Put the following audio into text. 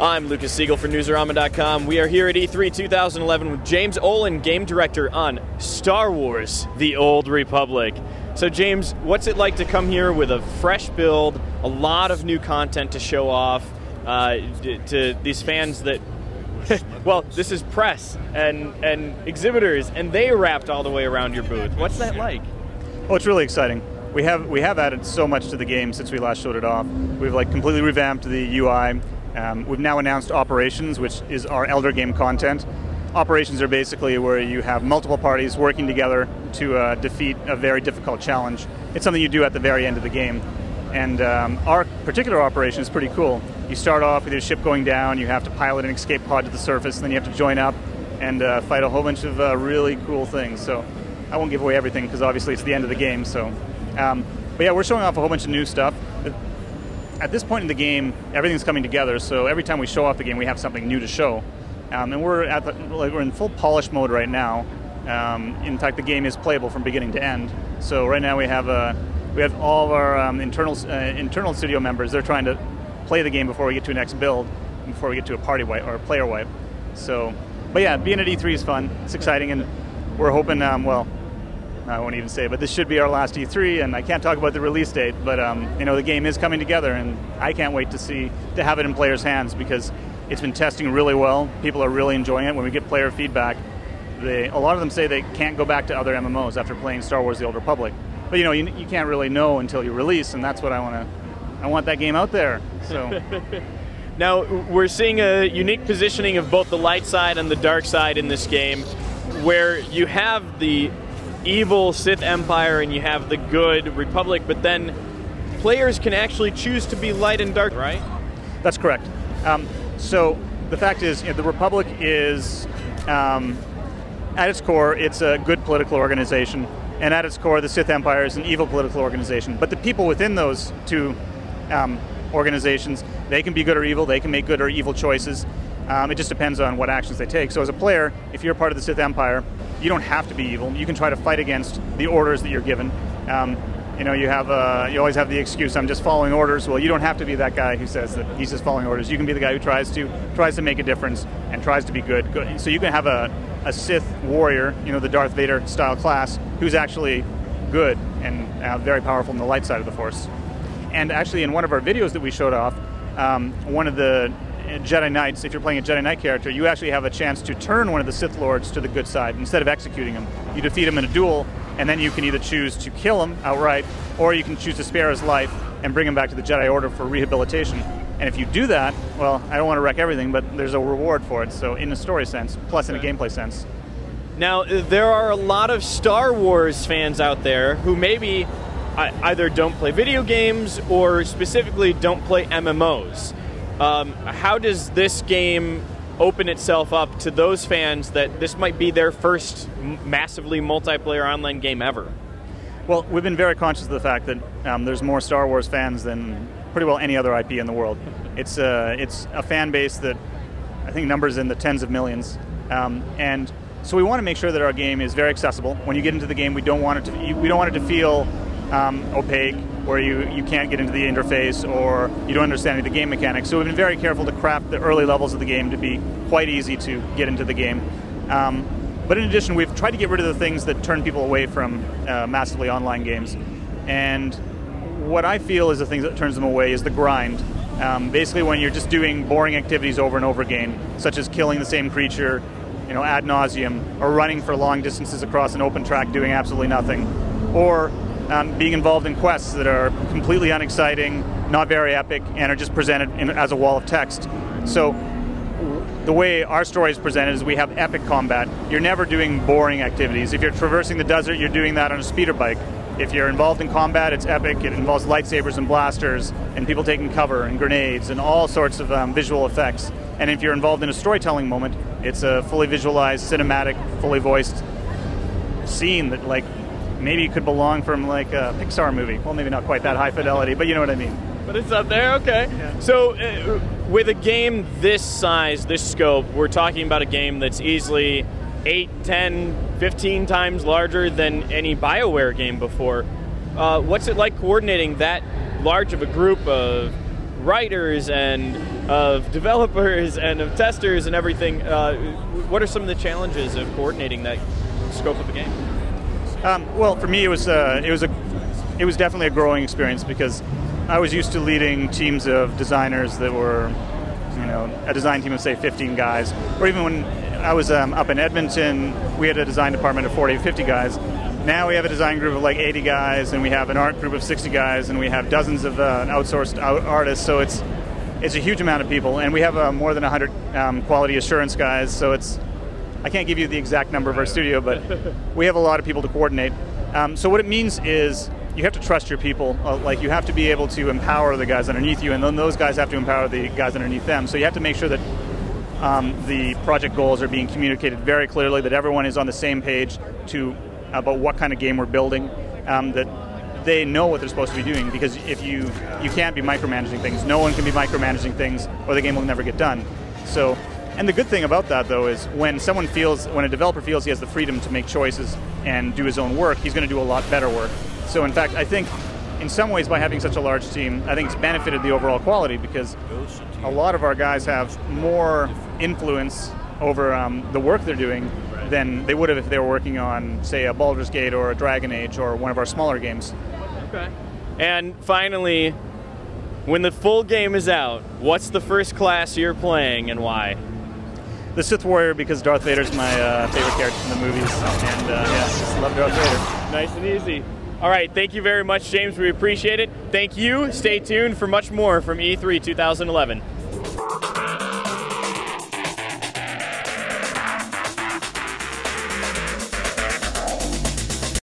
I'm Lucas Siegel for Newsarama.com. We are here at E3 2011 with James Ohlen, game director on Star Wars The Old Republic. So, James, what's it like to come here with a fresh build, a lot of new content to show off uh, to these fans that well, this is press and and exhibitors, and they wrapped all the way around your booth. What's that like? Oh, it's really exciting. We have we have added so much to the game since we last showed it off. We've like completely revamped the UI. Um, we've now announced Operations, which is our Elder game content. Operations are basically where you have multiple parties working together to uh, defeat a very difficult challenge. It's something you do at the very end of the game. And um, our particular operation is pretty cool. You start off with your ship going down, you have to pilot an escape pod to the surface, and then you have to join up and uh, fight a whole bunch of uh, really cool things. So I won't give away everything because obviously it's the end of the game. So, um, but yeah, we're showing off a whole bunch of new stuff. At this point in the game, everything's coming together. So every time we show off the game, we have something new to show. Um, and we're at the, like, we're in full polish mode right now. Um, in fact, the game is playable from beginning to end. So right now we have a we have all of our um, internal uh, internal studio members. They're trying to play the game before we get to a next build, before we get to a party wipe or a player wipe. So, but yeah, being at E3 is fun. It's exciting, and we're hoping. Um, well, I won't even say, but this should be our last E3, and I can't talk about the release date. But um, you know, the game is coming together, and I can't wait to see to have it in players' hands because it's been testing really well. People are really enjoying it. When we get player feedback, they a lot of them say they can't go back to other MMOs after playing Star Wars: The Old Republic. But you know, you, you can't really know until you release, and that's what I want to. I want that game out there. So. now we're seeing a unique positioning of both the light side and the dark side in this game, where you have the evil Sith Empire and you have the good Republic, but then players can actually choose to be light and dark, right? That's correct. Um, so the fact is, you know, the Republic is, um, at its core, it's a good political organization and at its core, the Sith Empire is an evil political organization. But the people within those two um, organizations, they can be good or evil, they can make good or evil choices. Um, it just depends on what actions they take. So as a player, if you're part of the Sith Empire, you don't have to be evil. You can try to fight against the orders that you're given. Um, you know, you have uh, you always have the excuse, I'm just following orders. Well, you don't have to be that guy who says that he's just following orders. You can be the guy who tries to tries to make a difference and tries to be good. good. So you can have a, a Sith warrior, you know, the Darth Vader style class, who's actually good and uh, very powerful in the light side of the Force. And actually, in one of our videos that we showed off, um, one of the Jedi Knights, if you're playing a Jedi Knight character, you actually have a chance to turn one of the Sith Lords to the good side instead of executing him. You defeat him in a duel, and then you can either choose to kill him outright, or you can choose to spare his life and bring him back to the Jedi Order for rehabilitation. And if you do that, well, I don't want to wreck everything, but there's a reward for it. So in a story sense, plus in a gameplay sense. Now, there are a lot of Star Wars fans out there who maybe uh, either don't play video games or specifically don't play MMOs. Um, how does this game open itself up to those fans that this might be their first massively multiplayer online game ever? Well, we've been very conscious of the fact that um, there's more Star Wars fans than pretty well any other IP in the world. It's a, uh, it's a fan base that I think numbers in the tens of millions. Um, and so we want to make sure that our game is very accessible. When you get into the game, we don't want it to, we don't want it to feel um, opaque, where you, you can't get into the interface or you don't understand any of the game mechanics. So we've been very careful to craft the early levels of the game to be quite easy to get into the game. Um, but in addition, we've tried to get rid of the things that turn people away from uh, massively online games. And what I feel is the thing that turns them away is the grind. Um, basically, when you're just doing boring activities over and over again, such as killing the same creature, you know, ad nauseum, or running for long distances across an open track doing absolutely nothing, or um, being involved in quests that are completely unexciting, not very epic, and are just presented in, as a wall of text. So the way our story is presented is we have epic combat. You're never doing boring activities. If you're traversing the desert, you're doing that on a speeder bike. If you're involved in combat, it's epic. It involves lightsabers and blasters and people taking cover and grenades and all sorts of um, visual effects. And if you're involved in a storytelling moment, it's a fully visualized, cinematic, fully voiced scene that like maybe could belong from like a Pixar movie. Well, maybe not quite that high fidelity, but you know what I mean. But it's up there, okay. Yeah. So, uh, with a game this size, this scope, we're talking about a game that's easily 8, 10, 15 times larger than any BioWare game before. Uh, what's it like coordinating that large of a group of writers and of developers and of testers and everything. Uh, what are some of the challenges of coordinating that scope of the game? Um, well, for me, it was uh, it was a it was definitely a growing experience because I was used to leading teams of designers that were, you know, a design team of say 15 guys, or even when I was um, up in Edmonton, we had a design department of 40, 50 guys. Now we have a design group of like 80 guys, and we have an art group of 60 guys, and we have dozens of uh, outsourced out artists. So it's it's a huge amount of people, and we have uh, more than 100 um, quality assurance guys. So it's I can't give you the exact number of our studio, but we have a lot of people to coordinate. Um, so what it means is you have to trust your people. Uh, like you have to be able to empower the guys underneath you, and then those guys have to empower the guys underneath them. So you have to make sure that um, the project goals are being communicated very clearly, that everyone is on the same page to about what kind of game we're building, um, that they know what they're supposed to be doing. Because if you you can't be micromanaging things, no one can be micromanaging things, or the game will never get done. So and the good thing about that, though, is when someone feels, when a developer feels he has the freedom to make choices and do his own work, he's going to do a lot better work. So, in fact, I think in some ways, by having such a large team, I think it's benefited the overall quality because a lot of our guys have more influence over um, the work they're doing than they would have if they were working on, say, a Baldur's Gate or a Dragon Age or one of our smaller games. Okay. And finally, when the full game is out, what's the first class you're playing and why? The Sith Warrior because Darth Vader's my uh, favorite character in the movies, and uh, yeah, just love Darth Vader. Nice and easy. All right, thank you very much, James. We appreciate it. Thank you. Stay tuned for much more from E3 2011.